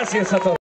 Gracias a todos.